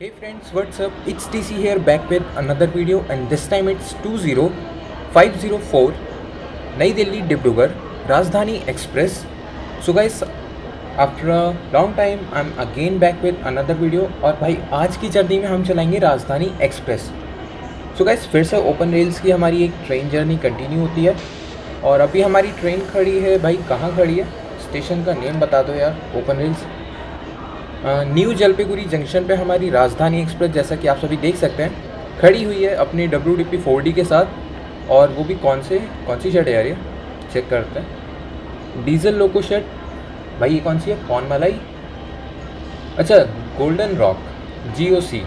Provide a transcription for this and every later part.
Hey friends, what's up? It's TC here back with another video and this time it's 20504 Nai Delhi Dibrugarh Rajdhani Express so guys after a long time I am again back with another video और भाई आज की journey में हम चलाएँगे राजधानी express so guys फिर से ओपन रेल्स की हमारी एक ट्रेन जर्नी कंटिन्यू होती है और अभी हमारी ट्रेन खड़ी है भाई कहाँ खड़ी है? स्टेशन का नेम बता दो यार open rails new Jalpaiguri junction पे हमारी राजधानी एक्सप्रेस, जैसा कि आप सभी देख सकते हैं, खड़ी हुई है अपनी W D P four D के साथ। और वो भी कौन से, कौन सी शेड है यार ये? चेक करते हैं। डीजल लोको शेड भाई ये कौन सी है? कौन मलाई? अच्छा गोल्डन रॉक जी ओ सी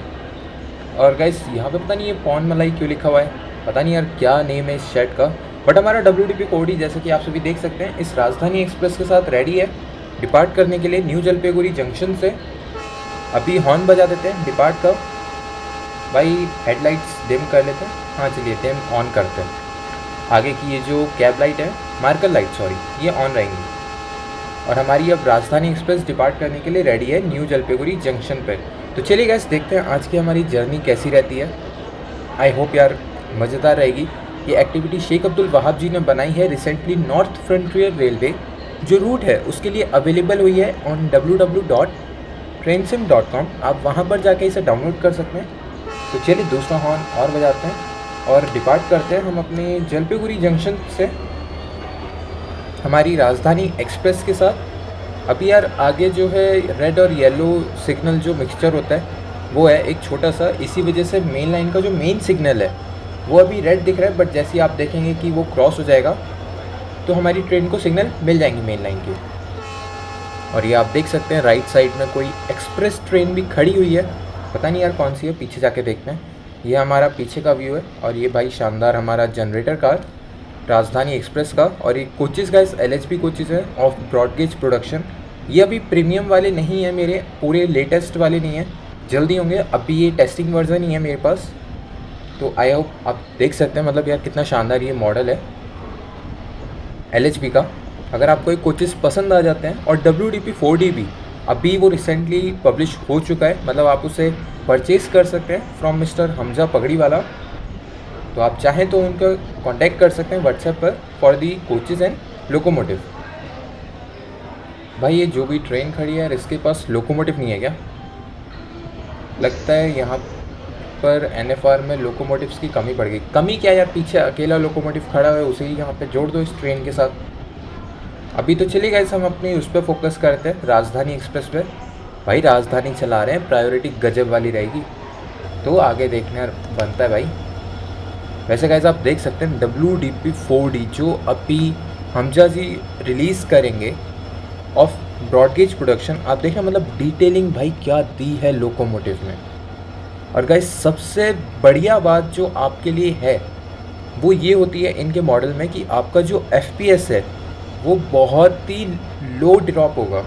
और गाइस यहाँ पे पता नहीं ये पौन मलाई क्यों लिखा हुआ है? पता नहीं यार क्या नेम है इस शेड का। बट हमारा डब्ल्यू डी पी कोडी जैसे कि आप सभी देख सकते हैं, इस राजधानी एक्सप्रेस के साथ रेडी है। डिपार्ट करने के लिए न्यू जलपाईगुड़ी जंक्शन से अभी हॉर्न बजा देते हैं डिपार्ट कब? भाई हेडलाइट्स डिम कर लेते हैं। हाँ चलिए डिम ऑन करते हैं। आगे की ये जो कैब लाइट है मार्कर लाइट सॉरी ये ऑन रहेंगी। और हमारी अब राजधानी एक्सप्रेस डिपार्ट करने के लिए रेडी है न्यू जलपाईगुड़ी जंक्शन पर तो चलिए गैस देखते हैं आज की हमारी जर्नी कैसी रहती है। आई होप यार मज़ेदार रहेगी। ये एक्टिविटी शेख अब्दुल वहाब जी ने बनाई है रिसेंटली नॉर्थ फ्रंटियर रेलवे जो रूट है, उसके लिए अवेलेबल हुई है on W W dot train sim dot com आप वहाँ पर जाके इसे डाउनलोड कर सकते हैं। तो चलिए दूसरा हॉर्न और बजाते हैं और डिपार्ट करते हैं हम अपने जलपाईगुड़ी जंक्शन से। हमारी राजधानी एक्सप्रेस के साथ। अभी यार, आगे जो है रेड और येलो सिग्नल जो मिक्सचर होता है, वो है एक छोटा सा। इसी वजह से मेन लाइन का जो मेन सिग्नल है, वो अभी रेड दिख रहा है बट जैसे आप देखेंगे कि वो क्रॉस हो जाएगा तो हमारी ट्रेन को सिग्नल मिल जाएँगी मेन लाइन के। और ये आप देख सकते हैं राइट साइड में कोई एक्सप्रेस ट्रेन भी खड़ी हुई है। पता नहीं यार कौन सी है, पीछे जाके देखते हैं। ये हमारा पीछे का व्यू है और ये भाई शानदार हमारा जनरेटर कार राजधानी एक्सप्रेस का। और ये कोचेस का इस एल कोचेज़ है ऑफ़ ब्रॉडगेज प्रोडक्शन ये अभी प्रीमियम वाले नहीं है मेरे, पूरे लेटेस्ट वाले नहीं हैं। जल्दी होंगे, अभी ये टेस्टिंग वर्जन ही है मेरे पास। तो आई होप आप देख सकते हैं मतलब यार कितना शानदार ये मॉडल है। एल एच पी का, अगर आपको एक कोचेस पसंद आ जाते हैं, और W D P four D भी अभी वो रिसेंटली पब्लिश हो चुका है मतलब आप उसे परचेज़ कर सकते हैं फ्रॉम मिस्टर हमजा पगड़ी वाला। तो आप चाहें तो उनका कांटेक्ट कर सकते हैं व्हाट्सएप पर for the coaches and locomotive भाई, ये जो भी ट्रेन खड़ी है इसके पास लोकोमोटिव नहीं है क्या? लगता है यहाँ पर एनएफआर में लोकोमोटिव्स की कमी पड़ गई। कमी क्या यार? पीछे अकेला लोकोमोटिव खड़ा है, उसे ही यहाँ पे जोड़ दो इस ट्रेन के साथ। अभी तो चले गए हम अपनी उस पर फोकस करते हैं, राजधानी एक्सप्रेस पे। भाई, राजधानी चला रहे हैं प्रायोरिटी गजब वाली रहेगी। तो आगे देखने बनता है भाई। वैसे गाइज़ आप देख सकते हैं W D P four D जो अभी हमजा जी रिलीज़ करेंगे ऑफ़ ब्रॉडगेज प्रोडक्शन आप देखना मतलब डिटेलिंग भाई क्या दी है लोकोमोटिव में। और गाइज़ सबसे बढ़िया बात जो आपके लिए है, वो ये होती है इनके मॉडल में कि आपका जो एफपीएस है, वो बहुत ही लो ड्रॉप होगा।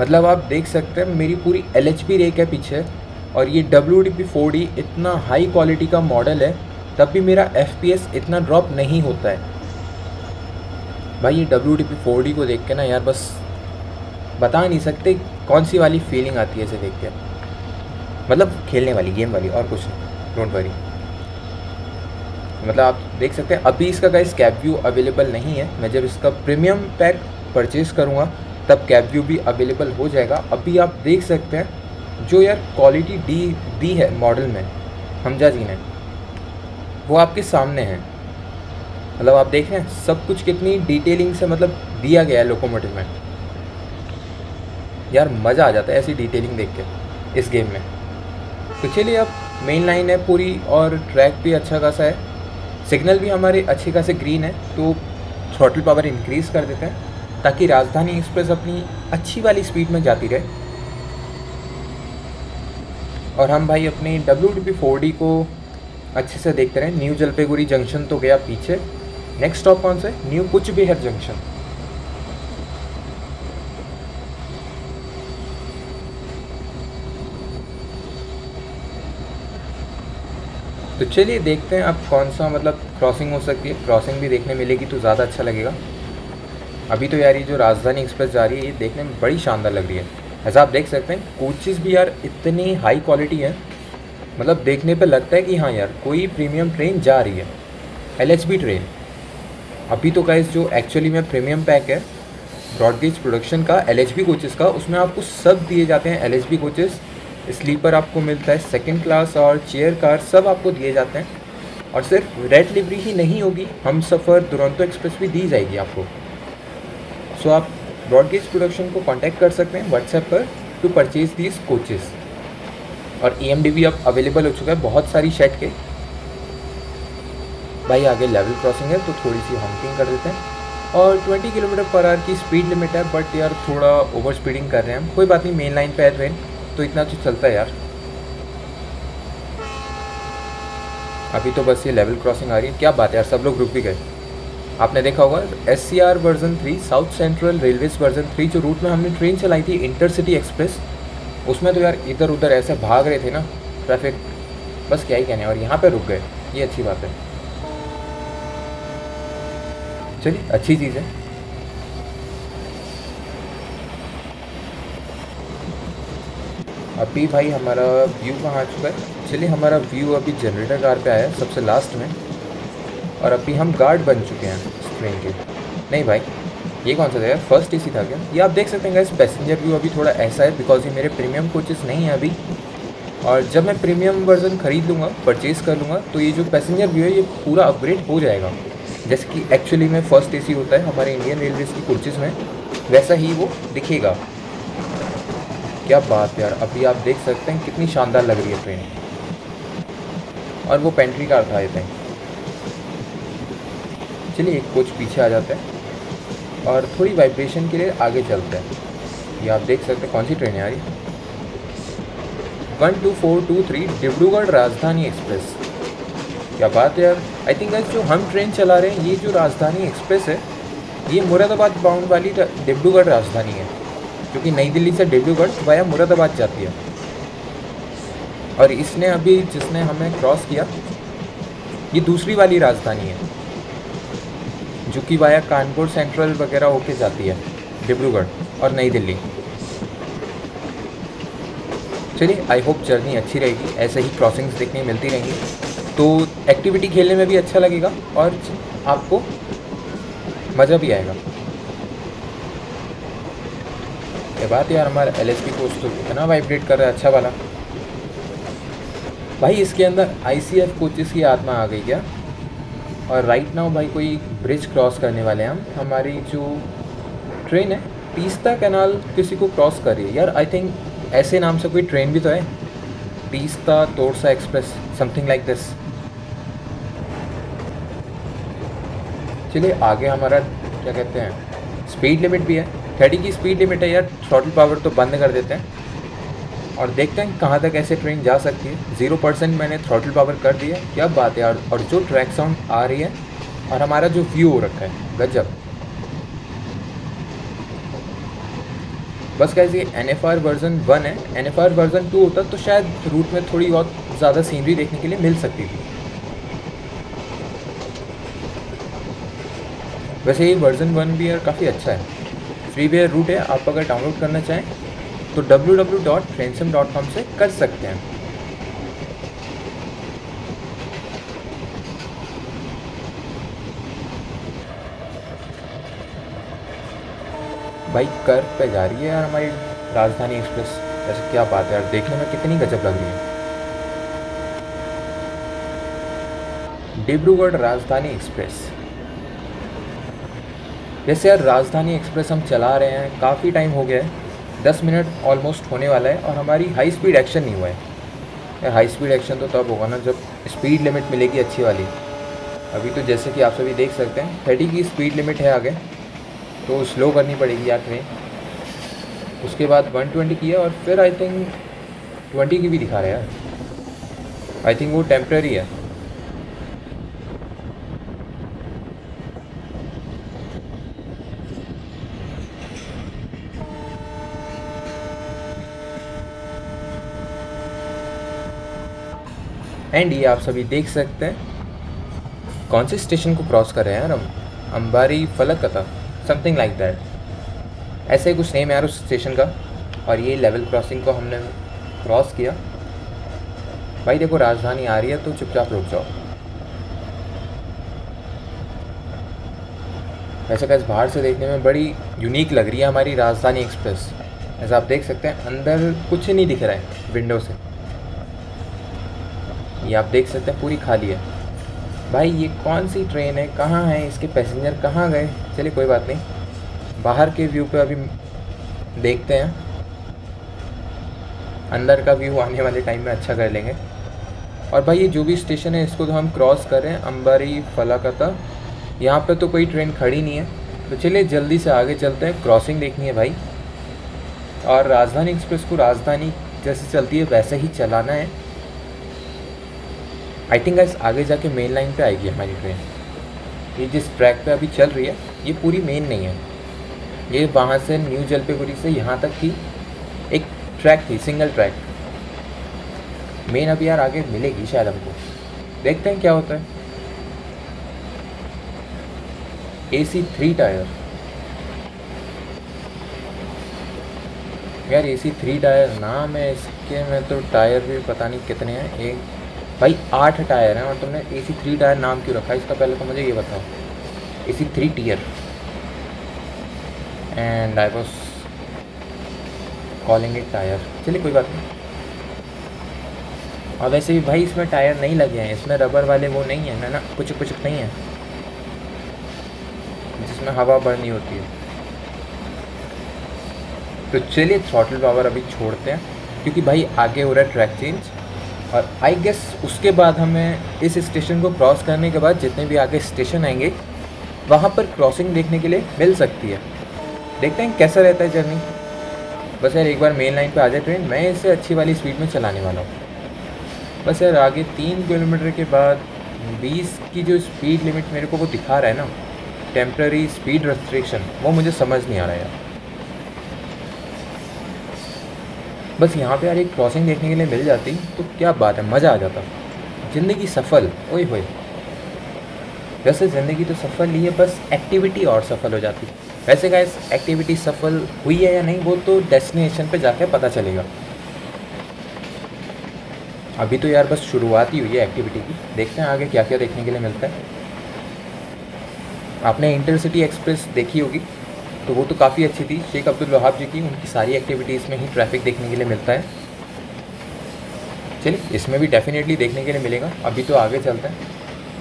मतलब आप देख सकते हैं, मेरी पूरी एल एच रेक है पीछे और ये डब्ल्यू डी पी इतना हाई क्वालिटी का मॉडल है, तब भी मेरा एफ़ पी एस इतना ड्रॉप नहीं होता है। भाई, ये डब्ल्यू डी पी को देख के ना यार बस बता नहीं सकते कौन सी वाली फीलिंग आती है इसे देख के। मतलब खेलने वाली गेम वाली, और कुछ नहीं. डोंट वरी मतलब आप देख सकते हैं, अभी इसका गाइस कैब व्यू अवेलेबल नहीं है. मैं जब इसका प्रीमियम पैक परचेज़ करूँगा, तब कैब व्यू भी अवेलेबल हो जाएगा. अभी आप देख सकते हैं, जो यार क्वालिटी दी दी है मॉडल में, हमजा जी ने, वो आपके सामने है. मतलब आप देख सब कुछ कितनी डिटेलिंग से मतलब दिया गया है लोकोमोटिव में. यार मज़ा आ जाता है ऐसी डिटेलिंग देख के, इस गेम में. तो चलिए अब मेन लाइन है पूरी और ट्रैक भी अच्छा खासा है। सिग्नल भी हमारे अच्छे खासे ग्रीन है तो थ्रॉटल पावर इंक्रीज़ कर देते हैं ताकि राजधानी एक्सप्रेस अपनी अच्छी वाली स्पीड में जाती रहे। और हम भाई अपने डब्ल्यू डी पी को अच्छे से देखते रहे। न्यू जलपाईगुड़ी जंक्शन तो गया पीछे। नेक्स्ट स्टॉप कौन सा है? न्यू कुछ बेहर जंक्शन तो चलिए देखते हैं अब कौन सा मतलब क्रॉसिंग हो सकती है। क्रॉसिंग भी देखने मिलेगी तो ज़्यादा अच्छा लगेगा। अभी तो यार ये जो राजधानी एक्सप्रेस जा रही है, ये देखने में बड़ी शानदार लग रही है। ऐसा आप देख सकते हैं कोचेज़ भी यार इतनी हाई क्वालिटी है। मतलब देखने पे लगता है कि हाँ यार, कोई प्रीमियम ट्रेन जा रही है। एलएचबी ट्रेन अभी तो गाइस जो एक्चुअली में प्रीमियम पैक है ब्रॉडगेज प्रोडक्शन का एल कोचेस का, उसमें आपको सब दिए जाते हैं एल कोचेस स्लीपर आपको मिलता है सेकंड क्लास और चेयर कार सब आपको दिए जाते हैं। और सिर्फ़ रेड लिवरी ही नहीं होगी, हम सफ़र दुरंतो एक्सप्रेस भी दी जाएगी आपको। सो आप ब्रॉडगेज प्रोडक्शन को कांटेक्ट कर सकते हैं व्हाट्सएप पर टू परचेज दीज कोचेस और ई एम भी अब अवेलेबल हो चुका है बहुत सारी शेड के। भाई, आगे लेवल क्रॉसिंग है तो थोड़ी सी हॉन्किंग कर देते हैं। और 20 किलोमीटर पर आवर की स्पीड लिमिट है बट यार थोड़ा ओवर स्पीडिंग कर रहे हैं हम। कोई बात नहीं मेन लाइन पे है ट्रेन तो इतना तो चलता है यार। अभी तो बस ये लेवल क्रॉसिंग आ रही है। क्या बात है यार, सब लोग रुक भी गए। आपने देखा होगा S C R version three South Central Railways version three जो रूट में हमने ट्रेन चलाई थी इंटरसिटी एक्सप्रेस उसमें तो यार इधर उधर ऐसे भाग रहे थे ना ट्रैफ़िक बस क्या ही कहने और यहाँ पर रुक गए। ये अच्छी बात है। चलिए, अच्छी चीज़ है। अभी भाई हमारा व्यू कहाँ आ चुका है? चलिए हमारा व्यू अभी जनरेटर कार पे आया, सबसे लास्ट में। और अभी हम गार्ड बन चुके हैं इस ट्रेन के। नहीं भाई, ये कौन सा था फ़र्स्ट एसी था क्या? ये आप देख सकते हैं इस पैसेंजर व्यू अभी थोड़ा ऐसा है बिकॉज़ ये मेरे प्रीमियम कोचेस नहीं है अभी। और जब मैं प्रीमियम वर्जन ख़रीद लूँगा परचेज़ कर लूँगा तो ये जो पैसेंजर व्यू है, ये पूरा अपग्रेड हो जाएगा। जैसे कि एक्चुअली में फ़र्स्ट एसी होता है हमारे इंडियन रेलवेज़ की कोचेज़ में, वैसा ही वो दिखेगा। क्या बात यार, अभी आप देख सकते हैं कितनी शानदार लग रही है ट्रेन और वो पेंट्री कार था ये चलिए, एक कोच पीछे आ जाते हैं और थोड़ी वाइब्रेशन के लिए आगे चलते हैं। ये आप देख सकते हैं कौन सी ट्रेन है यार one two four two three Dibrugarh Rajdhani Express क्या बात है यार। आई थिंक जो हम ट्रेन चला रहे हैं, ये जो राजधानी एक्सप्रेस है, ये मुरादाबाद बाउंड वाली डिब्रूगढ़ राजधानी है। क्योंकि नई दिल्ली से डिब्रूगढ़ वाया मुरादाबाद जाती है। और इसने अभी जिसने हमें क्रॉस किया, ये दूसरी वाली राजधानी है, जो कि वाया कानपुर सेंट्रल वगैरह होके जाती है, डिब्रूगढ़ और नई दिल्ली। चलिए आई होप जर्नी अच्छी रहेगी, ऐसे ही क्रॉसिंग्स देखने मिलती रहेंगी। तो एक्टिविटी खेलने में भी अच्छा लगेगा और आपको मज़ा भी आएगा। ये बात यार हमारा एल पी कोच तो इतना वाइब्रेट कर रहा है अच्छा वाला। भाई, इसके अंदर आई सी एफ़ कोचेस की आत्मा आ गई क्या? और राइट नाउ भाई, कोई ब्रिज क्रॉस करने वाले हैं हम। हमारी जो ट्रेन है, तीस्ता कैनाल किसी को क्रॉस कर रही है। यार आई थिंक ऐसे नाम से कोई ट्रेन भी तो है। Teesta Torsa Express something like this चलिए, आगे हमारा क्या कहते हैं स्पीड लिमिट भी है। थर्टी की स्पीड लिमिट है यार थ्रॉटल पावर तो बंद कर देते हैं। और देखते हैं कहाँ तक ऐसे ट्रेन जा सकती है। ज़ीरो परसेंट मैंने थ्रॉटल पावर कर दिया क्या बात है यार। और जो ट्रैक साउंड आ रही है, और हमारा जो व्यू हो रखा है, गजब। बस कैसे N F R version one है। N F R version two होता तो शायद रूट में थोड़ी बहुत ज़्यादा सीनरी देखने के लिए मिल सकती थी। वैसे ये वर्जन वन भी यार काफ़ी अच्छा है। फ्री वेयर रूट है, आप अगर डाउनलोड करना चाहें तो डब्ल्यू से कर सकते हैं। बाइक कर पे जा रही है यार हमारी राजधानी एक्सप्रेस ऐसे क्या बात है यार, देखने में कितनी गजब लग रही है। डिब्रूगढ़ राजधानी एक्सप्रेस जैसे यार राजधानी एक्सप्रेस हम चला रहे हैं, काफ़ी टाइम हो गया है। दस मिनट ऑलमोस्ट होने वाला है और हमारी हाई स्पीड एक्शन नहीं हुआ है। यार हाई स्पीड एक्शन तो तब होगा ना जब स्पीड लिमिट मिलेगी अच्छी वाली। अभी तो जैसे कि आप सभी देख सकते हैं थर्टी की स्पीड लिमिट है आगे तो स्लो करनी पड़ेगी यार ट्रेन उसके बाद वन ट्वेंटी की है और फिर आई थिंक ट्वेंटी की भी दिखा रहे हैं आई थिंक वो टेम्प्रेरी है। एंड ये आप सभी देख सकते हैं। कौन से स्टेशन को क्रॉस कर रहे हैं यार हम? अंबारी फलक का था समथिंग लाइक दैट ऐसे कुछ नेम है यार उस स्टेशन का। और ये लेवल क्रॉसिंग को हमने क्रॉस किया। भाई देखो, राजधानी आ रही है तो चुपचाप रुक जाओ। वैसे कैसे बाहर से देखने में बड़ी यूनिक लग रही है हमारी राजधानी एक्सप्रेस ऐसा आप देख सकते हैं, अंदर कुछ नहीं दिख रहा है विंडो से। ये आप देख सकते हैं, पूरी खाली है। भाई, ये कौन सी ट्रेन है? कहाँ है? इसके पैसेंजर कहाँ गए? चलिए, कोई बात नहीं। बाहर के व्यू पे अभी देखते हैं। अंदर का व्यू आने वाले टाइम में अच्छा कर लेंगे। और भाई, ये जो भी स्टेशन है, इसको तो हम क्रॉस करें अम्बारी फलाकता। यहाँ पे तो कोई ट्रेन खड़ी नहीं है। तो चलिए, जल्दी से आगे चलते हैं। क्रॉसिंग देखनी है भाई। और राजधानी एक्सप्रेस को राजधानी जैसे चलती है, वैसे ही चलाना है। आई थिंक गाइस आगे जाके मेन लाइन पे आएगी हमारी ट्रेन ये जिस ट्रैक पे अभी चल रही है, ये पूरी मेन नहीं है। ये वहाँ से न्यू जलपाईगुड़ी से यहाँ तक की एक ट्रैक थी सिंगल ट्रैक मेन अभी यार आगे मिलेगी शायद हमको। देखते हैं क्या होता है। ए सी थ्री टायर यार ए सी थ्री टायर नाम है इसके में तो टायर भी पता नहीं कितने हैं। एक भाई, आठ टायर हैं और तुमने ए सी थ्री टायर नाम क्यों रखा? है इसका पहले तो मुझे ये बताओ। A C three tier and I was calling it tyre चलिए, कोई बात नहीं। और वैसे भी भाई, इसमें टायर नहीं लगे हैं। इसमें रबर वाले वो नहीं है ना ना? कुछ कुछ नहीं है। जिसमें हवा भरनी होती है। तो चलिए थ्रॉटल पावर अभी छोड़ते हैं। क्योंकि भाई, आगे हो रहा है ट्रैक चेंज और आई गेस उसके बाद हमें इस स्टेशन को क्रॉस करने के बाद जितने भी आगे स्टेशन आएँगे, वहाँ पर क्रॉसिंग देखने के लिए मिल सकती है। देखते हैं कैसा रहता है जर्नी बस यार, एक बार मेन लाइन पे आ जाए ट्रेन मैं इसे अच्छी वाली स्पीड में चलाने वाला हूँ। बस यार, आगे तीन किलोमीटर के बाद बीस की जो स्पीड लिमिट मेरे को वो दिखा रहा है ना टेम्प्रेरी स्पीड रेस्ट्रिक्शन वो मुझे समझ नहीं आ रहा है यार। बस यहाँ पे यार एक क्रॉसिंग देखने के लिए मिल जाती तो क्या बात है, मज़ा आ जाता। ज़िंदगी सफल, ओए होए। वैसे ज़िंदगी तो सफल ही है, बस एक्टिविटी और सफल हो जाती। वैसे गाइस एक्टिविटी सफल हुई है या नहीं, वो तो डेस्टिनेशन पे जाके पता चलेगा। अभी तो यार बस शुरुआत ही हुई है एक्टिविटी की। देखते हैं आगे क्या क्या देखने के लिए मिलता है। आपने इंटरसिटी एक्सप्रेस देखी होगी। तो वो तो काफ़ी अच्छी थी। शेख अब्दुल वहाब जी की उनकी सारी एक्टिविटीज़ में ही ट्रैफ़िक देखने के लिए मिलता है। चलिए, इसमें भी डेफिनेटली देखने के लिए मिलेगा। अभी तो आगे चलते हैं।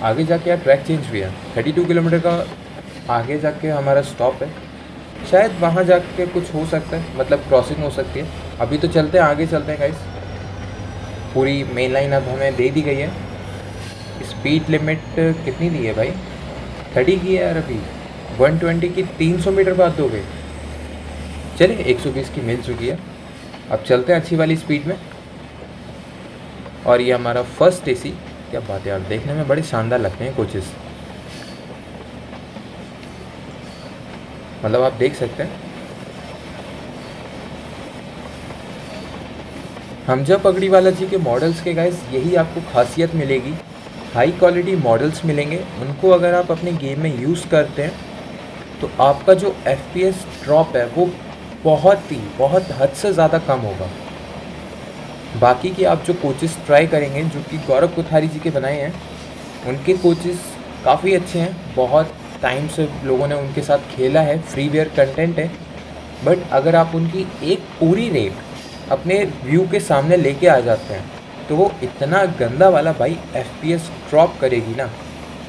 आगे जाके यार ट्रैक चेंज भी है। थर्टी टू किलोमीटर का आगे जाके हमारा स्टॉप है। शायद वहाँ जाके कुछ हो सकता है। मतलब क्रॉसिंग हो सकती है। अभी तो चलते हैं, आगे चलते हैं गाइस पूरी मेन लाइन अब हमें दे दी गई है। स्पीड लिमिट कितनी दी है भाई? थर्टी की है यार अभी। 120 की 300 मीटर बाद दोगे। चलिए 120 की मिल चुकी है। अब चलते हैं अच्छी वाली स्पीड में। और ये हमारा फ़र्स्ट एसी। क्या बात है यार, देखने में बड़े शानदार लगते हैं कोचेस। मतलब आप देख सकते हैं। हमजा पगड़ी वाला जी के मॉडल्स के गाइस यही आपको खासियत मिलेगी। हाई क्वालिटी मॉडल्स मिलेंगे। उनको अगर आप अपने गेम में यूज़ करते हैं तो आपका जो एफपीएस ड्रॉप है, वो बहुत ही, बहुत हद से ज़्यादा कम होगा। बाकी के आप जो कोचेस ट्राई करेंगे, जो कि गौरव कोथारी जी के बनाए हैं, उनके कोचेस काफ़ी अच्छे हैं, बहुत टाइम से लोगों ने उनके साथ खेला है फ्री वेयर कंटेंट है। बट अगर आप उनकी एक पूरी रेट अपने व्यू के सामने लेके आ जाते हैं तो वो इतना गंदा वाला भाई एफपीएस ड्रॉप करेगी ना।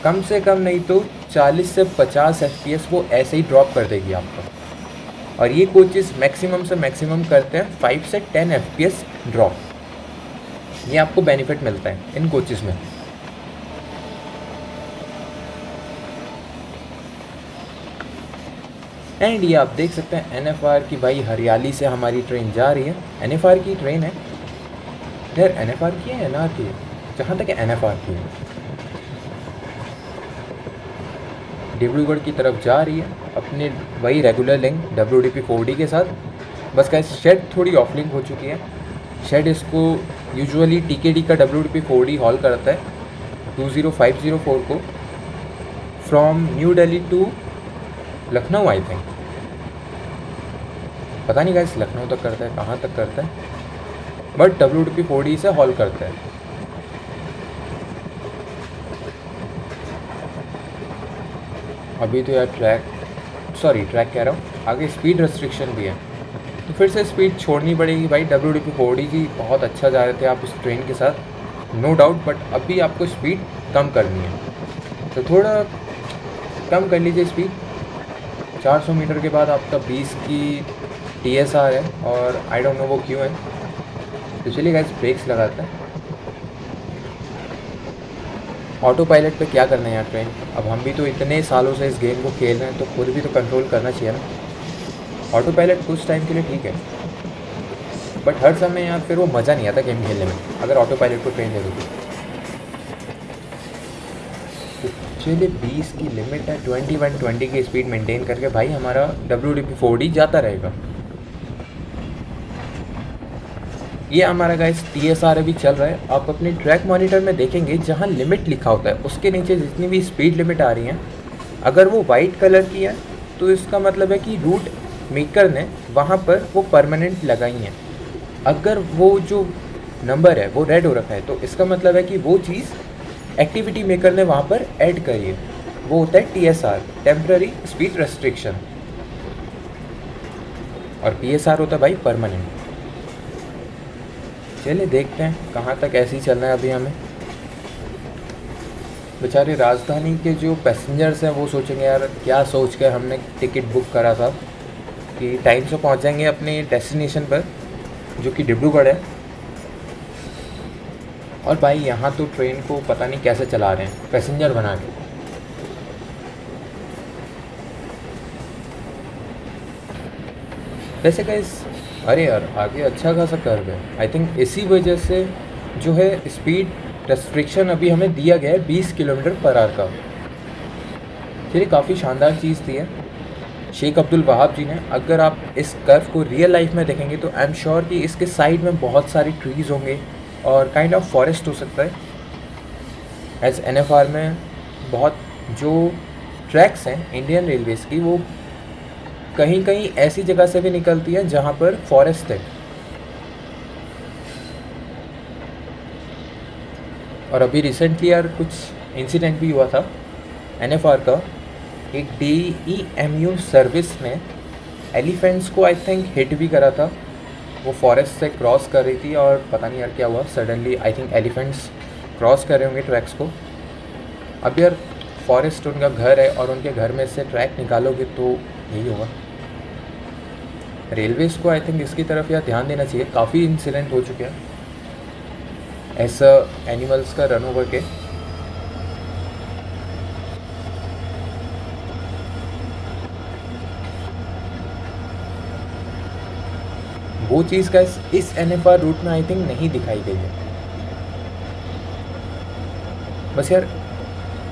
कम से कम नहीं तो 40 से 50 एफ़ वो ऐसे ही ड्रॉप कर देगी आपको। और ये कोचेस मैक्सिमम से मैक्सिमम करते हैं 5 से 10 एफ़ ड्रॉप ये आपको बेनिफिट मिलता है इन कोचेस में। एंड ये आप देख सकते हैं एनएफआर की भाई हरियाली से हमारी ट्रेन जा रही है। एनएफआर की ट्रेन है। यार एन की है एन की है। जहाँ तक एनएफआर की है। डिब्रूगढ़ की तरफ़ जा रही है, अपने वही regular link W D P D के साथ। बस क्या शेड थोड़ी ऑफ़ लिंक हो चुकी है। शेड इसको यूजुअली टी डी का W D P D haul करता है two zero five zero four को। From New Delhi to Lucknow I think पता नहीं गाइस लखनऊ तक करता है, कहाँ तक करता है। बट डब्ल्यू टी पी से हॉल करता है। अभी तो यार ट्रैक सॉरी ट्रैक कह रहा हूँ, आगे स्पीड रेस्ट्रिक्शन भी है। तो फिर से स्पीड छोड़नी पड़ेगी भाई डब्ल्यू डी पी जी बहुत अच्छा जा रहे थे आप इस ट्रेन के साथ नो डाउट बट अभी आपको स्पीड कम करनी है। तो थोड़ा कम कर लीजिए स्पीड 400 मीटर के बाद आपका 20 की टी है और आई डोंट नो वो क्यों है। तो चलिए गाइस ब्रेक्स लगाते हैं। ऑटो पायलट पे क्या करना है यार ट्रेन अब हम भी तो इतने सालों से इस गेम को खेल रहे हैं तो खुद भी तो कंट्रोल करना चाहिए ना। ऑटो पायलट कुछ टाइम के लिए ठीक है। बट हर समय यार फिर वो मज़ा नहीं आता गेम खेलने में, अगर ऑटो पायलट को ट्रेन दे दो तो चलिए बीस की लिमिट है ट्वेंटी वन ट्वेंटी की स्पीड मेंटेन करके भाई हमारा W D P four D जाता रहेगा। ये हमारा गाइस टी एस आर अभी चल रहा है। आप अपने ट्रैक मॉनिटर में देखेंगे जहाँ लिमिट लिखा होता है। उसके नीचे जितनी भी स्पीड लिमिट आ रही हैं, अगर वो वाइट कलर की है तो इसका मतलब है कि रूट मेकर ने वहाँ पर वो परमानेंट लगाई हैं। अगर वो जो नंबर है, वो रेड हो रखा है तो इसका मतलब है कि वो चीज़ एक्टिविटी मेकर ने वहाँ पर ऐड करी है। वो होता है T S R temporary speed restriction और पी एस आर होता है भाई परमानेंट चलिए देखते हैं, कहाँ तक ऐसे ही चलना है अभी हमें। बेचारे, राजधानी के जो पैसेंजर्स हैं, वो सोचेंगे, यार, क्या सोच कर हमने टिकट बुक करा था? कि टाइम से पहुँच जाएँगे अपने डेस्टिनेशन पर, जो कि डिब्रूगढ़ है। और भाई, यहाँ तो ट्रेन को पता नहीं कैसे चला रहे हैं पैसेंजर बना के। वैसे इस अरे यार, आगे अच्छा खासा कर्व है। आई थिंक इसी वजह से जो है स्पीड रेस्ट्रिक्शन अभी हमें दिया गया है बीस किलोमीटर पर आर का। चलिए काफ़ी शानदार चीज़ थी है शेख अब्दुल वहाब जी ने, अगर आप इस कर्व को रियल लाइफ में देखेंगे तो आई एम श्योर कि इसके साइड में बहुत सारी ट्रीज़ होंगे और काइंड ऑफ़ फॉरेस्ट हो सकता है। एज एनएफआर में बहुत जो ट्रैक्स हैं इंडियन रेलवेज़ की, वो कहीं कहीं ऐसी जगह से भी निकलती है जहाँ पर फॉरेस्ट है। और अभी रिसेंटली यार कुछ इंसिडेंट भी हुआ था। एनएफआर का। एक D E M U service ने एलिफेंट्स को आई थिंक हिट भी करा था। वो फॉरेस्ट से क्रॉस कर रही थी और पता नहीं यार क्या हुआ। Suddenly I think elephants cross कर रहे होंगे ट्रैक्स को। अब यार फॉरेस्ट उनका घर है और उनके घर में से ट्रैक निकालोगे तो यही होगा। रेलवेज़ को आई थिंक इसकी तरफ़ यार ध्यान देना चाहिए। काफ़ी इंसिडेंट हो चुके हैं। ऐसा एनिमल्स का रन ओवर के। वो चीज़ का इस एन एफ़ आर रूट में आई थिंक नहीं दिखाई गई है। बस यार,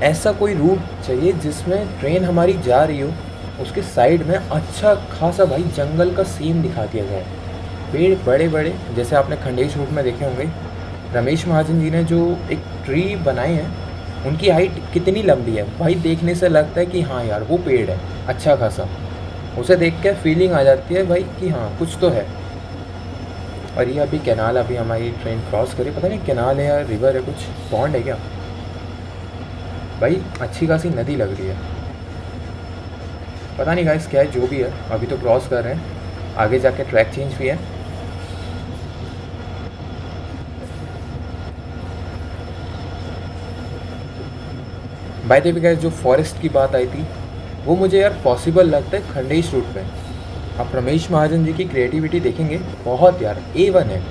ऐसा कोई रूट चाहिए जिसमें ट्रेन हमारी जा रही हो। उसके साइड में अच्छा खासा भाई जंगल का सीन दिखा दिया गया है। पेड़ बड़े बड़े जैसे आपने खंडेश रूट में देखे होंगे। रमेश महाजन जी ने जो एक ट्री बनाए हैं, उनकी हाइट कितनी लंबी है? भाई देखने से लगता है कि हाँ यार, वो पेड़ है अच्छा खासा। उसे देख के फीलिंग आ जाती है भाई कि हाँ कुछ तो है। और ये अभी कैनाल, अभी हमारी ट्रेन क्रॉस करी, पता नहीं कैनाल है या रिवर है, कुछ पॉन्ड है क्या? भाई अच्छी खासी नदी लग रही है। पता नहीं गाइस क्या है, जो भी है, अभी तो क्रॉस कर रहे हैं। आगे जाके ट्रैक चेंज भी है। बाय द वे जो फॉरेस्ट की बात आई थी, वो मुझे यार पॉसिबल लगता है खंडेश रूट पे। आप रमेश महाजन जी की क्रिएटिविटी देखेंगे, बहुत यार ए वन है।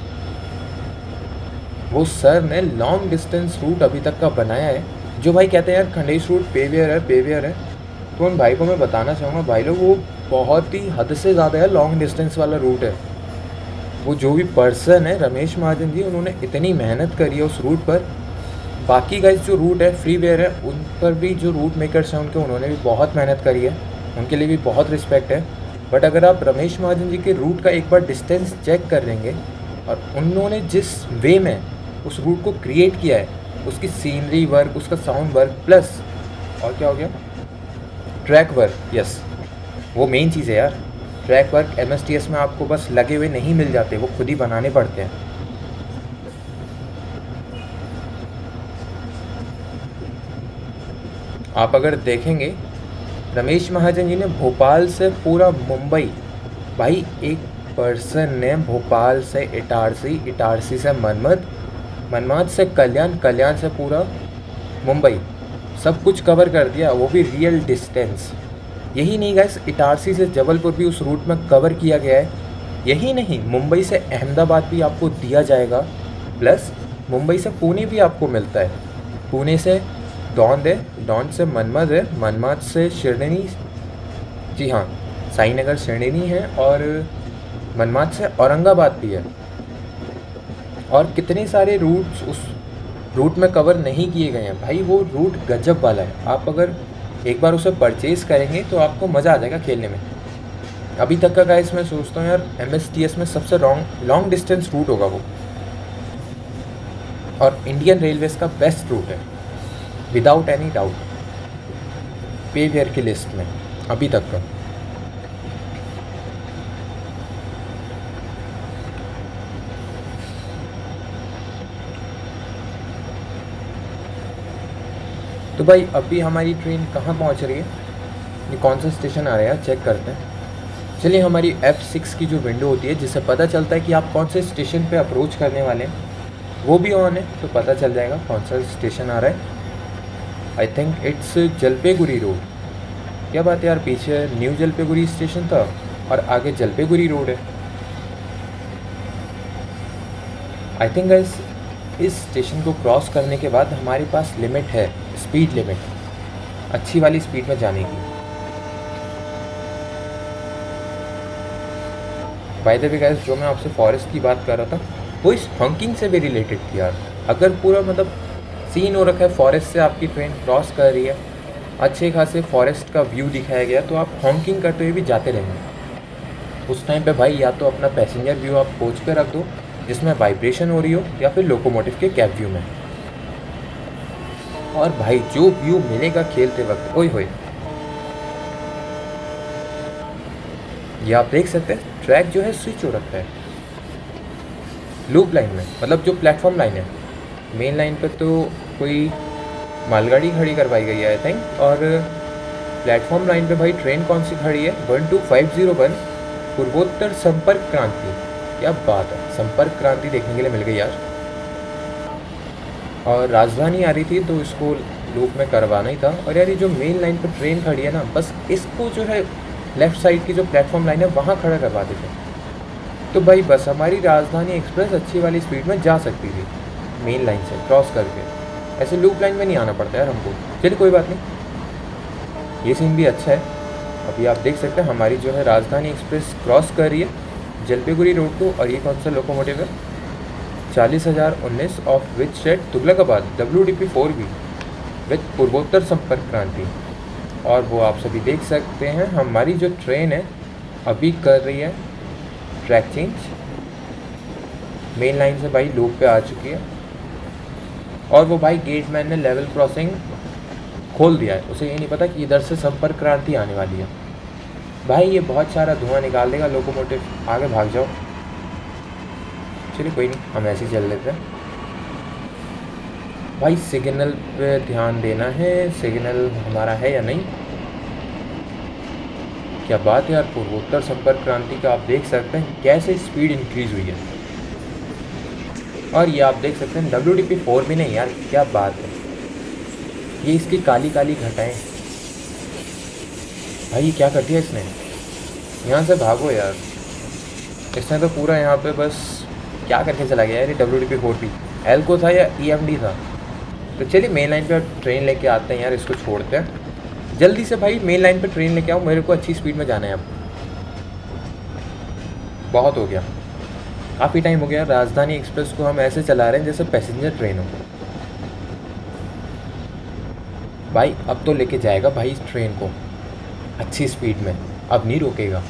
वो सर ने लॉन्ग डिस्टेंस रूट अभी तक का बनाया है, जो भाई कहते हैं यार खंडेश रूट पेवियर है पेवियर है। तो उन भाई को मैं बताना चाहूँगा, भाई लोग, वो बहुत ही हद से ज़्यादा है लॉन्ग डिस्टेंस वाला रूट है। वो जो भी पर्सन है, रमेश महाजन जी, उन्होंने इतनी मेहनत करी है उस रूट पर। बाकी का जो रूट है फ्री वेयर है, उन पर भी जो रूट मेकर्स हैं, उनके, उन्होंने भी बहुत मेहनत करी है। उनके लिए भी बहुत रिस्पेक्ट है। बट अगर आप रमेश महाजन जी के रूट का एक बार डिस्टेंस चेक कर लेंगे, और उन्होंने जिस वे में उस रूट को क्रिएट किया है, उसकी सीनरी वर्क उसका साउंड वर्क प्लस और क्या हो गया? ट्रैक वर्क यस वो मेन चीज़ है यार। ट्रैक वर्क एम में आपको बस लगे हुए नहीं मिल जाते, वो खुद ही बनाने पड़ते हैं। आप अगर देखेंगे, रमेश महाजन जी ने भोपाल से पूरा मुंबई, भाई एक पर्सन ने भोपाल से इटारसी इटारसी से मनमद मनमत से कल्याण कल्याण से पूरा मुंबई सब कुछ कवर कर दिया, वो भी रियल डिस्टेंस यही नहीं गैस इटारसी से जबलपुर भी उस रूट में कवर किया गया है. यही नहीं, मुंबई से अहमदाबाद भी आपको दिया जाएगा. प्लस मुंबई से पुणे भी आपको मिलता है. पुणे से डॉन है डॉन से मनमद है, मनमद से शिरडनी, जी हाँ साई नगर शिरडनी है और मनमाद से औरंगाबाद भी है. और कितने सारे रूट्स उस रूट में कवर नहीं किए गए हैं। भाई, वो रूट गजब वाला है। आप अगर एक बार उसे परचेज़ करेंगे तो आपको मज़ा आ जाएगा खेलने में। अभी तक का गाइस मैं सोचता हूँ यार एमएसटीएस में सबसे लॉन्ग लॉन्ग डिस्टेंस रूट होगा वो। और इंडियन रेलवेज़ का बेस्ट रूट है। Without any doubt payware की लिस्ट में, अभी तक का। तो भाई, अभी हमारी ट्रेन कहाँ पहुँच रही है? ये कौन सा स्टेशन आ रहा है चेक करते हैं। चलिए, हमारी एफ़ सिक्स की जो विंडो होती है, जिससे पता चलता है कि आप कौन से स्टेशन पे अप्रोच करने वाले हैं, वो भी ऑन है तो पता चल जाएगा कौन सा स्टेशन आ रहा है। I think it's Jalpaiguri road क्या बात है यार, पीछे न्यू जलपेगुरी स्टेशन था और आगे जलपेगुरी रोड है। आई थिंक इस स्टेशन को क्रॉस करने के बाद हमारे पास लिमिट है। Speed limit. अच्छी वाली स्पीड में जाने की। बाय द वे गाइस जो मैं आपसे फॉरेस्ट की बात कर रहा था, वो इस हॉकिंग से भी रिलेटेड थी यार। अगर पूरा मतलब सीन हो रखा है फॉरेस्ट से आपकी ट्रेन क्रॉस कर रही है, अच्छे खासे फॉरेस्ट का व्यू दिखाया गया तो आप हॉकिंग करते हुए भी जाते रहेंगे। उस टाइम पे भाई या तो अपना पैसेंजर व्यू आप कोच पे रख दो, जिसमें वाइब्रेशन हो रही हो, या फिर लोकोमोटिव के कैब व्यू में। और भाई, जो व्यू मिलेगा खेलते वक्त, ओए होए। ये आप देख सकते हैं ट्रैक जो है स्विच हो रखा है। लूप लाइन में मतलब जो प्लेटफॉर्म लाइन है। मेन लाइन पर तो कोई मालगाड़ी खड़ी करवाई गई है आई थिंक और प्लेटफॉर्म लाइन पे भाई ट्रेन कौन सी खड़ी है? One two five zero one Purvottar Sampark Kranti. क्या बात है, संपर्क क्रांति देखने के लिए मिल गई यार। और राजधानी आ रही थी तो इसको लूप में करवाना ही था। और यार ये जो मेन लाइन पर ट्रेन खड़ी है ना, बस इसको जो है लेफ़्ट साइड की जो प्लेटफॉर्म लाइन है, वहाँ खड़ा करवा देते तो भाई बस हमारी राजधानी एक्सप्रेस अच्छी वाली स्पीड में जा सकती थी मेन लाइन से क्रॉस करके। ऐसे लूप लाइन में नहीं आना पड़ता यार हमको। चलिए कोई बात नहीं। ये सीन भी अच्छा है। अभी आप देख सकते हैं हमारी जो है राजधानी एक्सप्रेस क्रॉस कर रही है जलपेगुड़ी रोड को और ये कौन सा लोकोमोटिव है? चालीस हज़ार उन्नीस of which shed Tughlakabad, W D P four B with Purvottar Sampark Kranti. और वो आप सभी देख सकते हैं, हमारी जो ट्रेन है, अभी कर रही है ट्रैक चेंज मेन लाइन से भाई लूप पे आ चुकी है। और वो भाई गेट मैन ने लेवल क्रॉसिंग खोल दिया है। उसे ये नहीं पता कि इधर से संपर्क क्रांति आने वाली है। भाई ये बहुत सारा धुआँ निकाल देगा लोकोमोटिव आगे भाग जाओ। चलिए कोई नहीं, हम ऐसे ही चल लेते हैं। भाई सिग्नल पे ध्यान देना है। सिग्नल हमारा है या नहीं? क्या बात है यार, पूर्वोत्तर संपर्क क्रांति का आप देख सकते हैं कैसे स्पीड इंक्रीज हुई है। और ये आप देख सकते हैं डब्ल्यू डी पी फोर भी नहीं यार, क्या बात है। ये इसकी काली काली घटाएँ। भाई, ये क्या कर दिया इसने? यहाँ से भागो यार। इसने तो पूरा यहाँ पे बस क्या करके चला गया यार W D P four P L को था या ई एम डी था? तो चलिए मेन लाइन पे ट्रेन लेके आते हैं यार, इसको छोड़ते हैं। जल्दी से भाई मेन लाइन पे ट्रेन लेके आओ, मेरे को अच्छी स्पीड में जाना है अब। बहुत हो गया। काफ़ी टाइम हो गया राजधानी एक्सप्रेस को हम ऐसे चला रहे हैं जैसे पैसेंजर ट्रेन हो। भाई, अब तो लेके जाएगा भाई इस ट्रेन को, अच्छी स्पीड में। अब नहीं रोकेगा।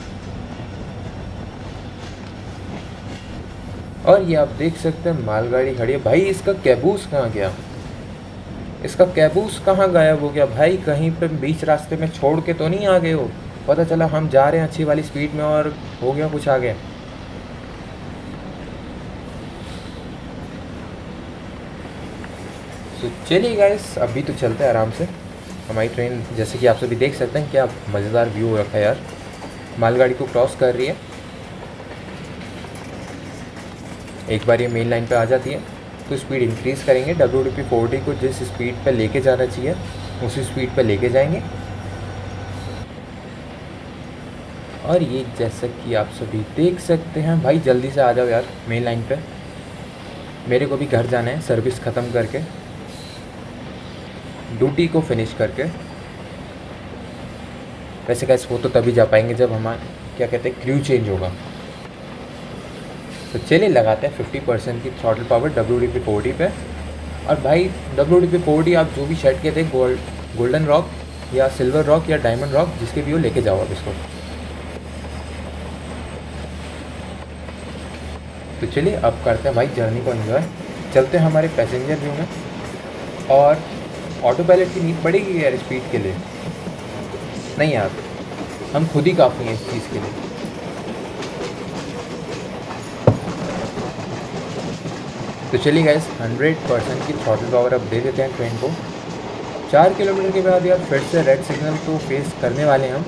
और ये आप देख सकते हैं, मालगाड़ी खड़ी है। भाई, इसका कैबूस कहाँ गया? इसका कैबूस कहाँ गायब हो गया? भाई, कहीं पर बीच रास्ते में छोड़ के तो नहीं आ गए हो पता चला हम जा रहे हैं अच्छी वाली स्पीड में और हो गया कुछ आगे। तो चलिए गाइस अभी तो चलते हैं आराम से। हमारी ट्रेन जैसे कि आप सभी देख सकते हैं, क्या मज़ेदार व्यू रखा है यार। मालगाड़ी को क्रॉस कर रही है। एक बार ये मेन लाइन पे आ जाती है तो स्पीड इंक्रीज़ करेंगे। डब्ल्यू डी पी फोर्टी को जिस स्पीड पे लेके जाना चाहिए, उसी स्पीड पे लेके जाएँगे। और ये जैसा कि आप सभी देख सकते हैं, भाई जल्दी से आ जाओ यार मेन लाइन पे। मेरे को भी घर जाना है सर्विस ख़त्म करके। ड्यूटी को फिनिश करके। वैसे कैसे वो तो तभी जा पाएँगे जब हमारे, क्या कहते हैं क्रू चेंज होगा। तो चलिए लगाते हैं फिफ्टी परसेंट की throttle power W D P forty पे। और भाई डब्ल्यू डी पी फोर्टी आप जो भी शर्ट के थे गोल्ड गोल्डन रॉक या सिल्वर रॉक या डायमंड रॉक जिसके भी हो, लेके जाओ आप इसको। तो चलिए, अब करते हैं भाई जर्नी को एंजॉय चलते हैं हमारे पैसेंजर व्यू में। और ऑटो पायलट की नीड पड़ेगी यार स्पीड के लिए? नहीं यार, हम खुद ही काफ़ी हैं इस चीज़ के लिए। तो चलिए गैस हंड्रेड परसेंट की थ्रॉटल पावर अब दे देते हैं ट्रेन को। चार किलोमीटर के बाद यार फिर से रेड सिग्नल तो फेस करने वाले हैं हम।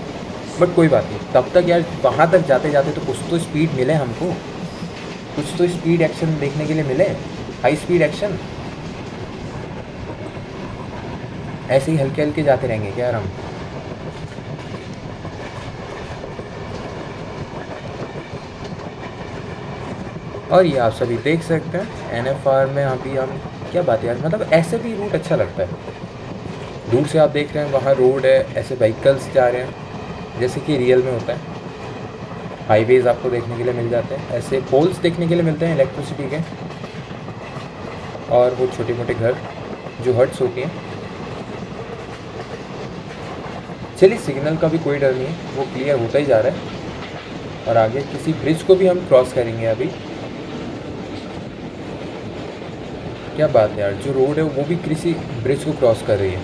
बट कोई बात नहीं, तब तक यार वहाँ तक जाते जाते तो कुछ तो स्पीड मिले हमको। कुछ तो स्पीड एक्शन देखने के लिए मिले। हाई स्पीड एक्शन ऐसे ही हल्के हल्के जाते रहेंगे क्या यार हम? और ये आप सभी देख सकते हैं एन एफ़ आर में अभी हम क्या बात है यार मतलब ऐसे भी रूट अच्छा लगता है। दूर से आप देख रहे हैं, वहाँ रोड है, ऐसे व्हीकल्स जा रहे हैं, जैसे कि रियल में होता है। हाईवेज़ आपको देखने के लिए मिल जाते हैं, ऐसे पोल्स देखने के लिए मिलते हैं इलेक्ट्रिसिटी के। और वो छोटे मोटे घर जो हट्स होती हैं। चलिए सिग्नल का भी कोई डर नहीं है, वो क्लियर होता ही जा रहा है। और आगे किसी ब्रिज को भी हम क्रॉस करेंगे अभी। क्या बात है यार? जो रोड है, वो भी किसी ब्रिज को क्रॉस कर रही है।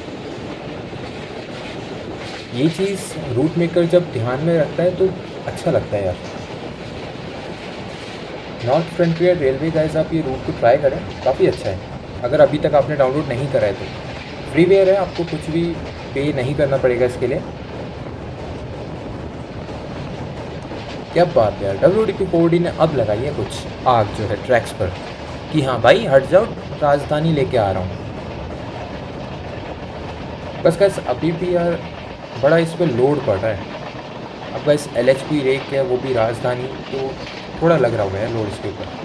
ये चीज़ रूट मेकर जब ध्यान में रखता है तो अच्छा लगता है यार। नॉर्थ फ्रंटियर रेलवे गाइज़ आप ये रूट को ट्राई करें, काफ़ी अच्छा है। अगर अभी तक आपने डाउनलोड नहीं करा है तो। फ्री वेयर है, आपको कुछ भी पे नहीं करना पड़ेगा इसके लिए। क्या बात है यार। डब्ल्यू डी ने अब लगाई है कुछ आग जो है ट्रैक्स पर। कि हाँ भाई, हट जाओ। राजधानी लेके आ रहा हूँ। बस कैस अभी भी यार बड़ा इस पर लोड पड़ रहा है। अब बस एल एच पी रेक है, वो भी राजधानी तो थोड़ा लग रहा हुआ है लोड इसके ऊपर।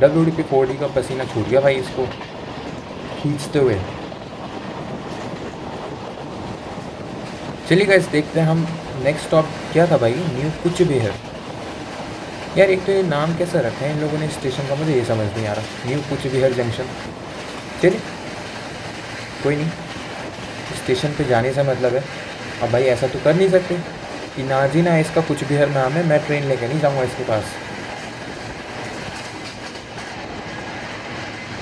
W D P four D का पसीना छूट गया भाई इसको। खींचते हुए। चलिए गाइस देखते हैं हम नेक्स्ट स्टॉप क्या था भाई। न्यू कुछ भी है। यार, एक तो ये नाम कैसा रखा है इन लोगों ने स्टेशन का? मुझे ये समझ नहीं आ रहा। न्यू कुछ भी हर जंक्शन। चलिए कोई नहीं। स्टेशन पे जाने से मतलब है। अब भाई ऐसा तो कर नहीं सकते। कि ना जी ना इसका, कुछ भी हर नाम है। मैं ट्रेन लेके नहीं जाऊँगा इसके पास।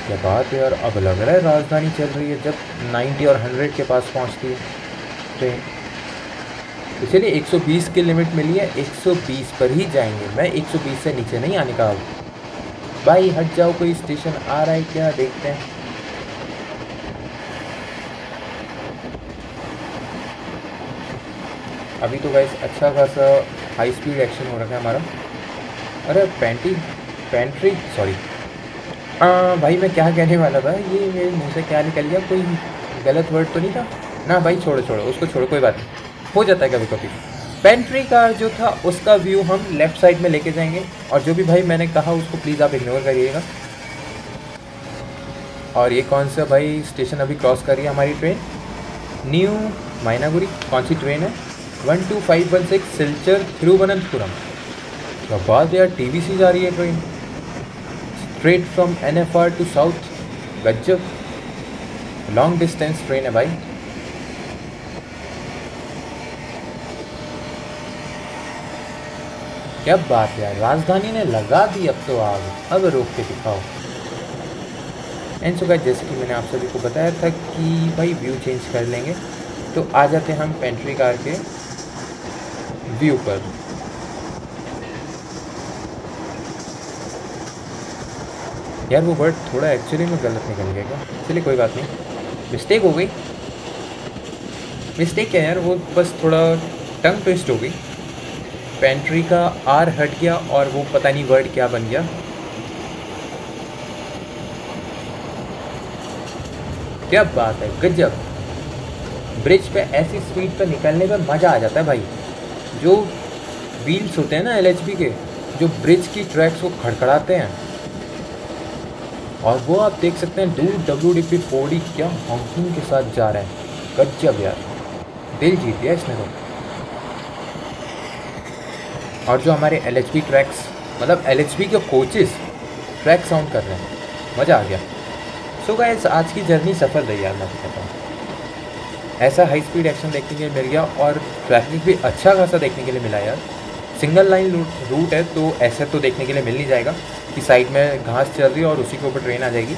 क्या बात है यार। अब लग रहा है राजधानी चल रही है, जब 90 और 100 के पास पहुँचती है। ट्रेन तो चलिए 120 की लिमिट मिली है 120 पर ही जाएँगे। मैं 120 से नीचे नहीं आने का भाई, हट जाओ, कोई स्टेशन आ रहा है क्या? देखते हैं। अभी तो गाइस अच्छा खासा हाई स्पीड एक्शन हो रखा है हमारा। अरे पैंटी पेंट्री सॉरी भाई, मैं क्या कहने वाला था? ये मेरे मुँह से क्या निकल गया? कोई गलत वर्ड तो नहीं था? ना भाई, छोड़ो छोड़ो, उसको छोड़ो, कोई बात नहीं। हो जाता है कभी कभी पेंट्री कार जो था, उसका व्यू हम लेफ़्ट साइड में लेके जाएँगे और जो भी भाई मैंने कहा, उसको प्लीज़ आप इग्नोर करिएगा। और ये कौन सा भाई स्टेशन अभी क्रॉस कर रही है हमारी ट्रेन न्यू मायनागुरी कौन सी ट्रेन है? One two five one six Silchar Thiruvananthapuram क्या बात यार टी वी सी जा रही है train straight from N F R to south गज्जब long distance train है भाई। क्या बात यार, राजधानी ने लगा दी अब तो आग। अब रोक के दिखाओ। एंड सो गाइस जैसे कि मैंने आप सभी को बताया था कि भाई व्यू चेंज कर लेंगे तो आ जाते हैं हम पेंट्री कार के व्यू पर। यार वो वर्ड थोड़ा एक्चुअली में गलत निकल गया क्या? चलिए कोई बात नहीं। मिस्टेक हो गई। मिस्टेक क्या यार? वो बस थोड़ा टंग ट्विस्ट हो गई। पेंट्री का आर हट गया और वो पता नहीं वर्ड क्या बन गया। क्या बात है, गजब। ब्रिज पे ऐसी स्पीड पे निकलने पे मज़ा आ जाता है भाई। जो व्हील्स होते हैं ना एल के, जो ब्रिज की ट्रैक्स को खड़खड़ाते हैं। और वो आप देख सकते हैं, दूर W D P four D क्या हॉकिंग के साथ जा रहे हैं। गजब यार। दिल जीत लिया इसने तो और जो हमारे एल ट्रैक्स मतलब एल के कोचेस ट्रैक साउंड कर रहे हैं। मज़ा आ गया। सो so गाइस आज की जर्नी सफल रही यार, मैं तो कहता हूँ। ऐसा हाई स्पीड एक्शन देखने के लिए मिल गया और ट्रैफ़िक भी अच्छा खासा देखने के लिए मिला यार। सिंगल लाइन रूट है तो ऐसे तो देखने के लिए मिल नहीं जाएगा कि साइड में घास चल रही है और उसी के ऊपर ट्रेन आ जाएगी।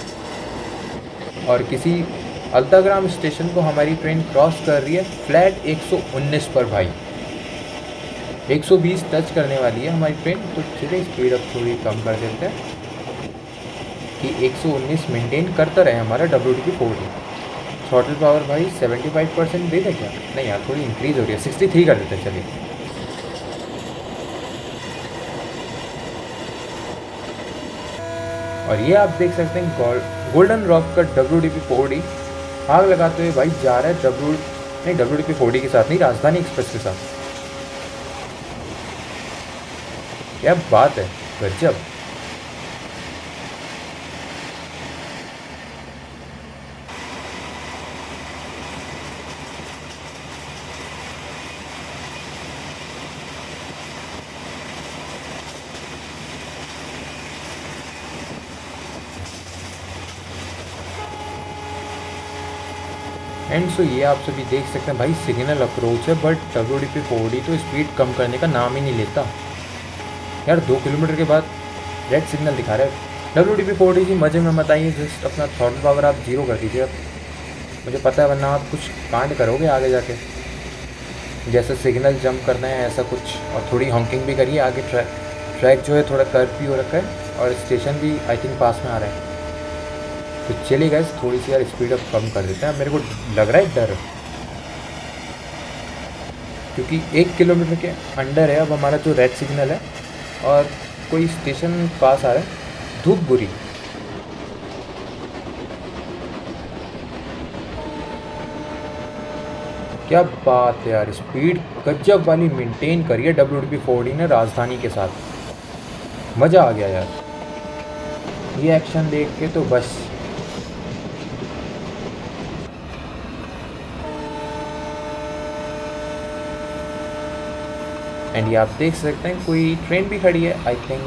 और किसी अल्ताग्राम स्टेशन को हमारी ट्रेन क्रॉस कर रही है फ्लैट 119 पर भाई। 120 टच करने वाली है हमारी ट्रेन तो चलिए स्पीड अब थोड़ी कम कर देते हैं कि 119 मेंटेन करता रहे हमारा W D P throttle power भाई 75 परसेंट दे दें क्या? नहीं यार, थोड़ी इंक्रीज़ हो रही है 63 कर देते हैं, चलिए। और ये आप देख सकते हैं गोल्डन रॉक का W D P four D आग लगाते हुए भाई जा रहा है डब्ल्यू नहीं डब्ल्यू डी के साथ नहीं, राजधानी एक्सप्रेस के साथ। क्या बात है, गजब। एंड सो ये आप सभी देख सकते हैं, भाई सिग्नल अप्रोच है but W D P four D तो स्पीड कम करने का नाम ही नहीं लेता। यार, दो किलोमीटर के बाद रेड सिग्नल दिखा रहा W D P four D ji, मज़े में मत आइए जस्ट अपना थॉट पावर आप ज़ीरो कर दीजिए अब। मुझे पता है, वरना आप कुछ कांड करोगे आगे जाके। जैसे सिग्नल जंप करना है, ऐसा कुछ। और थोड़ी हॉकिंग भी करिए, आगे ट्रैक ट्रैक जो है, थोड़ा कर्व भी हो रखा है, और स्टेशन भी आई थिंक पास में आ रहा है। तो चलिए गए थोड़ी सी यार स्पीड अप कम कर देते हैं। मेरे को लग रहा है डर। क्योंकि एक किलोमीटर के अंडर है, अब हमारा जो रेड सिग्नल है और कोई स्टेशन पास आ रहा है धूप बुरी क्या बात है यार, स्पीड गजब वाली मेंटेन करिए डब्ल्यू डी ने राजधानी के साथ। मज़ा आ गया यार। ये एक्शन देख के तो बस। एंड ये आप देख सकते हैं, कोई ट्रेन भी खड़ी है. आई थिंक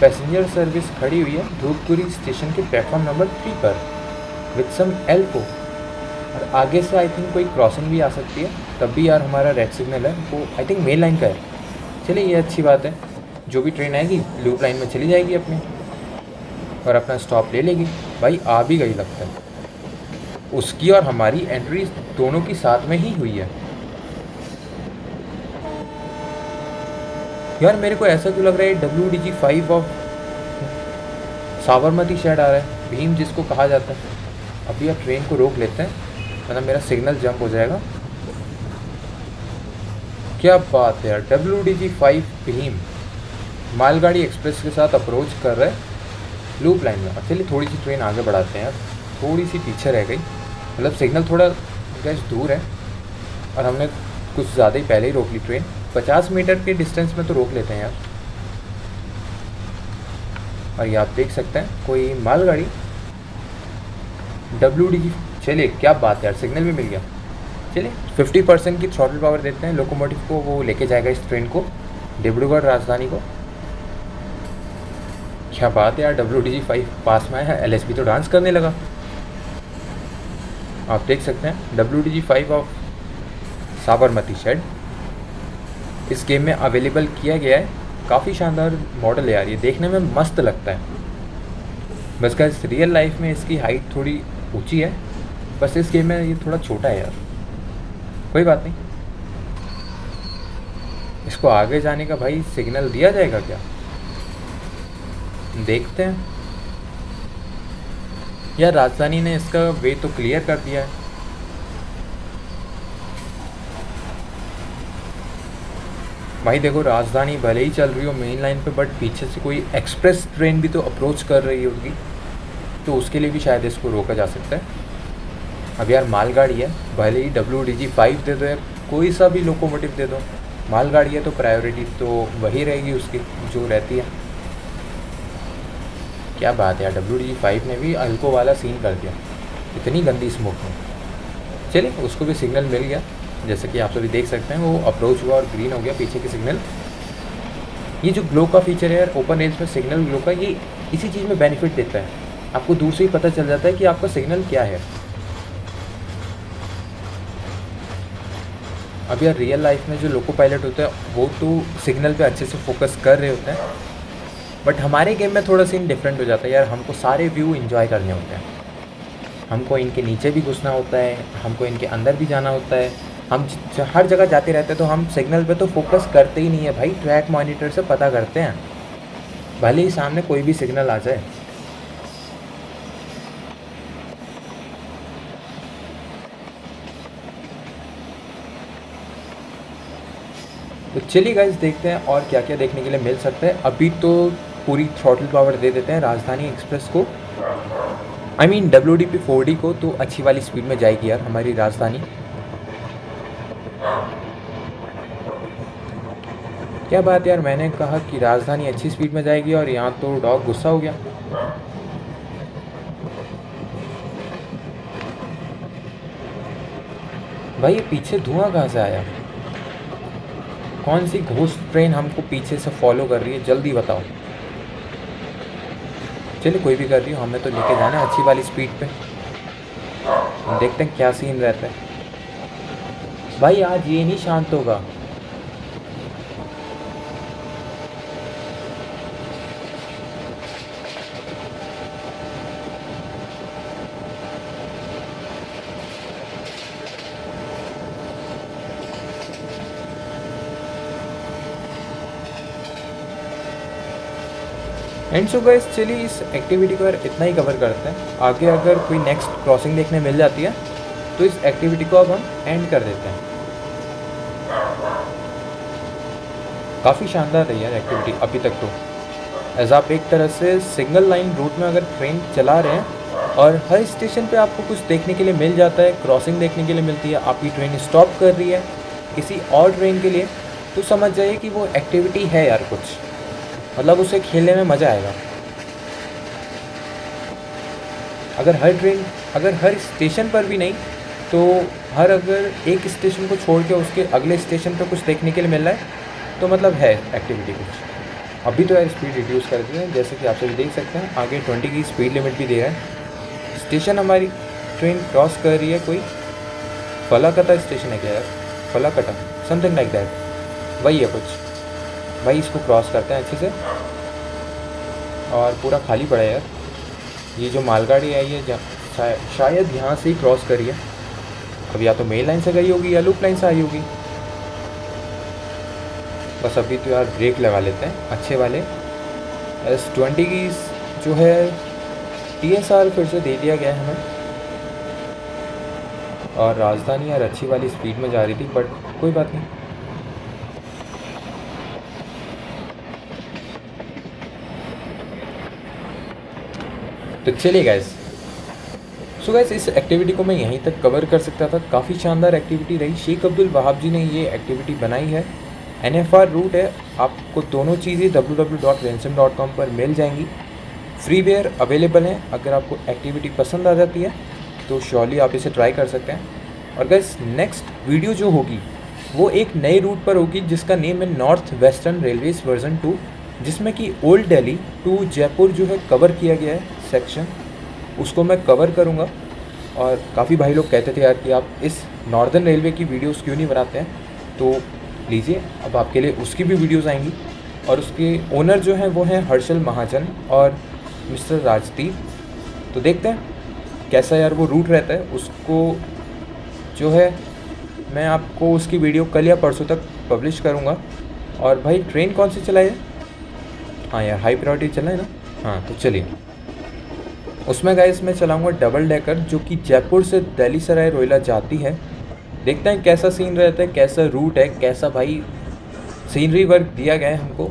पैसेंजर सर्विस खड़ी हुई है धूपगुरी स्टेशन के प्लेटफॉर्म नंबर थ्री पर विथ सम एल को और आगे से आई थिंक कोई क्रॉसिंग भी आ सकती है. तब भी यार हमारा रेड सिग्नल है. वो आई थिंक मेन लाइन का है. चलिए, ये अच्छी बात है. जो भी ट्रेन आएगी लूप लाइन में चली जाएगी अपनी. और अपना स्टॉप ले लेगी. भाई, आ भी गई लगता है. उसकी और हमारी एंट्री दोनों की साथ में ही हुई है. यार, मेरे को ऐसा क्यों लग रहा है W D G five of Sabarmati shed आ रहा है, भीम जिसको कहा जाता है। अभी आप ट्रेन को रोक लेते हैं मतलब मेरा सिग्नल जंप हो जाएगा। क्या बात है यार W D G five Bhim. मालगाड़ी एक्सप्रेस के साथ अप्रोच कर रहे लूप लाइन में। चलिए थोड़ी सी ट्रेन आगे बढ़ाते हैं थोड़ी सी पीछे रह गई। मतलब सिग्नल थोड़ा गैस दूर है। और हमने कुछ ज़्यादा ही पहले ही रोक ली ट्रेन पचास मीटर के डिस्टेंस में तो रोक लेते हैं यार और ये आप देख सकते हैं, कोई मालगाड़ी डब्ल्यू डी चलिए, क्या बात है यार सिग्नल भी मिल गया। चलिए फिफ्टी परसेंट की थ्रॉटल पावर देते हैं लोकोमोटिव को, वो लेके जाएगा इस ट्रेन को, डिब्रूगढ़ राजधानी को। क्या बात है यार डब्ल्यू डी जी फाइव पास में है एल तो डांस करने लगा। आप देख सकते हैं W D G five of Sabarmati shed इस गेम में अवेलेबल किया गया है। काफ़ी शानदार मॉडल है यार, ये देखने में मस्त लगता है। बस का रियल लाइफ में इसकी हाइट थोड़ी ऊँची है। बस इस गेम में ये थोड़ा छोटा है यार। कोई बात नहीं। इसको आगे जाने का भाई सिग्नल दिया जाएगा क्या? देखते हैं। यार, राजधानी ने इसका वे तो क्लियर कर दिया है। भाई देखो, राजधानी भले ही चल रही हो मेन लाइन पे बट पीछे से कोई एक्सप्रेस ट्रेन भी तो अप्रोच कर रही होगी तो उसके लिए भी शायद इसको रोका जा सकता है। अब यार, मालगाड़ी है, भले ही डब्ल्यू डी जी फाइव दे दो या कोई सा भी लोकोमोटिव दे दो, मालगाड़ी है तो प्रायोरिटी तो वही रहेगी उसकी, जो रहती है। क्या बात है यार डब्ल्यू डी जी फाइव ने भी अल्को वाला सीन कर दिया, इतनी गंदी स्मोक में। चलिए, उसको भी सिग्नल मिल गया। जैसे कि आप सभी देख सकते हैं, वो अप्रोच हुआ और ग्रीन हो गया, पीछे की सिग्नल ये जो ग्लो का फीचर है यार ओपन रेंज में सिग्नल ग्लो का, ये इसी चीज़ में बेनिफिट देता है। आपको दूर से ही पता चल जाता है कि आपका सिग्नल क्या है। अब यार रियल लाइफ में जो लोको पायलट होता है, वो तो सिग्नल पे अच्छे से फोकस कर रहे होते हैं। बट हमारे गेम में थोड़ा सीन डिफरेंट हो जाता है यार, हमको सारे व्यू इन्जॉय करने होते हैं। हमको इनके नीचे भी घुसना होता है, हमको इनके अंदर भी जाना होता है। हम हर जगह जाते रहते हैं तो हम सिग्नल पे तो फोकस करते ही नहीं है भाई ट्रैक मॉनिटर से पता करते हैं। भले ही सामने कोई भी सिग्नल आ जाए। तो चलिए गाइज़ देखते हैं और क्या क्या देखने के लिए मिल सकता है। अभी तो पूरी थ्रॉटल पावर दे देते हैं राजधानी एक्सप्रेस को। I mean W D P four D को तो अच्छी वाली स्पीड में जाएगी यार हमारी राजधानी। क्या बात यार, मैंने कहा कि राजधानी अच्छी स्पीड में जाएगी और यहाँ तो डॉग गुस्सा हो गया। भाई ये पीछे धुआँ कहाँ से आया? कौन सी घोस्ट ट्रेन हमको पीछे से फॉलो कर रही है? जल्दी बताओ। चलिए, कोई भी कर रही हो, हमें तो लेके जाना है अच्छी वाली स्पीड पे। देखते हैं क्या सीन रहता है। भाई, आज ये नहीं शांत होगा। एंड सो गाइस चलिए इस एक्टिविटी को इतना ही कवर करते हैं। आगे अगर कोई नेक्स्ट क्रॉसिंग देखने मिल जाती है तो इस एक्टिविटी को अब हम एंड कर देते हैं। काफ़ी शानदार रही है एक्टिविटी अभी तक तो। एज आप एक तरह से सिंगल लाइन रूट में अगर ट्रेन चला रहे हैं, और हर स्टेशन पे आपको कुछ देखने के लिए मिल जाता है क्रॉसिंग देखने के लिए मिलती है, आपकी ट्रेन स्टॉप कर रही है किसी और ट्रेन के लिए तो समझ जाइए कि वो एक्टिविटी है यार कुछ। मतलब उसे खेलने में मज़ा आएगा। अगर हर ट्रेन, अगर हर स्टेशन पर भी नहीं तो हर अगर एक स्टेशन को छोड़ के उसके अगले स्टेशन पर कुछ देखने के लिए मिल रहा है तो मतलब है एक्टिविटी कुछ। अभी तो यार स्पीड रिड्यूस कर दी है, जैसे कि आप सभी देख सकते हैं, आगे ट्वेंटी की स्पीड लिमिट भी दे रहा है। स्टेशन हमारी ट्रेन क्रॉस कर रही है कोई फलाकटा स्टेशन है क्या यार? फलाकटा समथिंग लाइक दैट वही है कुछ। भाई इसको क्रॉस करते हैं अच्छे से। और पूरा खाली पड़ा है यार। ये जो मालगाड़ी आई है, ये शायद यहाँ से ही क्रॉस करी है। अब या तो मेन लाइन से गई होगी या लूप लाइन से आई होगी। बस अभी तो यार ब्रेक लगा लेते हैं, अच्छे वाले। एस ट्वेंटी की जो है टी एस आर फिर से दे दिया गया है हमें। और राजधानी यार अच्छी वाली स्पीड में जा रही थी बट कोई बात नहीं। तो चलिए गैस सो गैस इस एक्टिविटी को मैं यहीं तक कवर कर सकता था. काफ़ी शानदार एक्टिविटी रही. शेख अब्दुल वहाब जी ने ये एक्टिविटी बनाई है. एन एफ़ आर रूट है. आपको दोनों चीज़ें W W dot rensom dot com पर मिल जाएँगी. फ्री वेयर अवेलेबल हैं. अगर आपको एक्टिविटी पसंद आ जाती है तो श्योरली आप इसे ट्राई कर सकते हैं. और गैस नेक्स्ट वीडियो जो होगी, वो एक नए रूट पर होगी, जिसका नेम है north western railways version two जिसमें कि ओल्ड दिल्ली टू जयपुर जो है कवर किया गया है. सेक्शन उसको मैं कवर करूँगा। और काफ़ी भाई लोग कहते थे यार कि आप इस नॉर्दर्न रेलवे की वीडियोस क्यों नहीं बनाते हैं? तो लीजिए, अब आपके लिए उसकी भी वीडियोस आएँगी। और उसके ओनर जो हैं, वो हैं हर्षल महाजन और मिस्टर राजदीप। तो देखते हैं कैसा यार वो रूट रहता है। उसको जो है, मैं आपको उसकी वीडियो कल या परसों तक पब्लिश करूँगा। और भाई ट्रेन कौन सी चलाई है? हाँ यार हाई प्रायोरिटी चला है ना? हाँ तो चलिए। उसमें गाइस मैं चलाऊँगा डबल डेकर जो कि जयपुर से दिल्ली सराय रोयला जाती है। देखते हैं कैसा सीन रहता है कैसा रूट है कैसा भाई सीनरी वर्क दिया गया है हमको।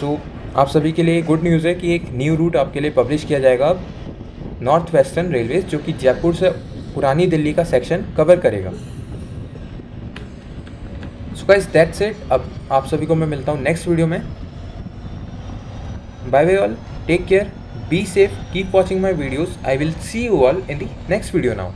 सो so, आप सभी के लिए गुड न्यूज़ है कि एक न्यू रूट आपके लिए पब्लिश किया जाएगा अब नॉर्थ वेस्टर्न रेलवे जो कि जयपुर से पुरानी दिल्ली का सेक्शन कवर करेगा। सो गाइस दैट्स इट अब आप सभी को मैं मिलता हूँ नेक्स्ट वीडियो में। Bye bye all take care be safe keep watching my videos. I will see you all in the next video now